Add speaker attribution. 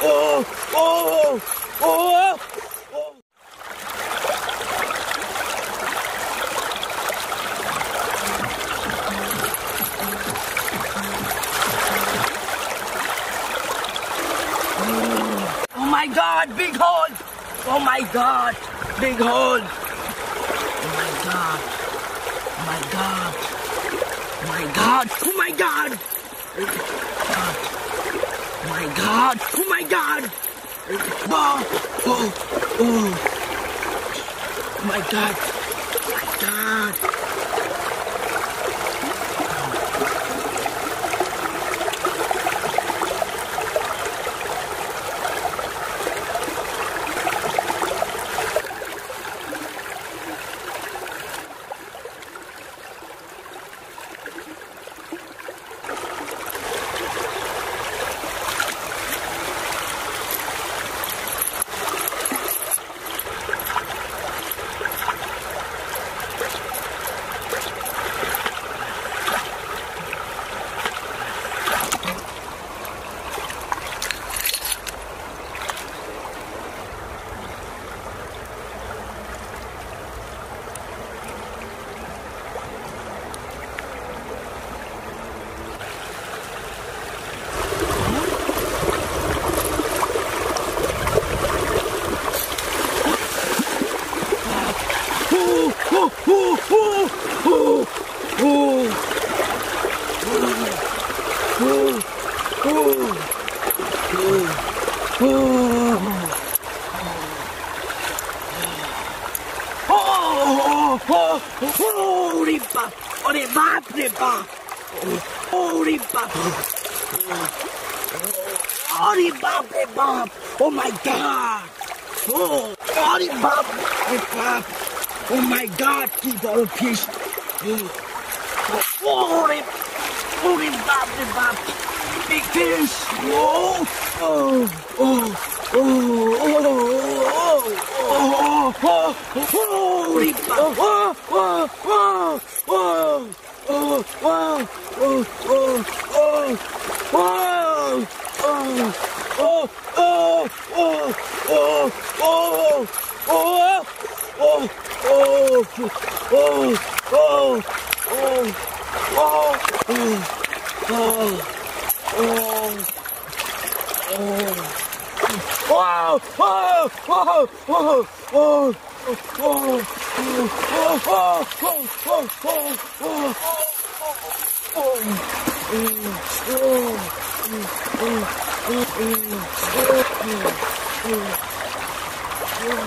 Speaker 1: Oh, oh, oh, oh. Oh my god, big hole! Oh my god, big hole! Oh my god, oh my god, oh my god, oh my god! Oh! Oh! Oh my God! My God! Ooh, ooh, ooh, ooh. Ooh, ooh, ooh, ooh. Oh, oh, oh, ripa, oh, ripa, ripa. Oh, ripa. Oh, ripa, ripa. Oh, my God. Oh, ripa, ripa. Oh my god, fish. Holy, holy bab, the bab. Big fish. Oh, oh, oh, oh, oh, oh, oh, oh, holy bab. Oh, oh, oh, oh, oh, oh, oh, oh, oh, oh, oh, oh, oh, oh, oh, oh, oh, oh, oh, oh, oh, oh, oh, oh, oh. Wow! Oh! Oh! Oh! Oh! Oh! Oh! Oh! Oh!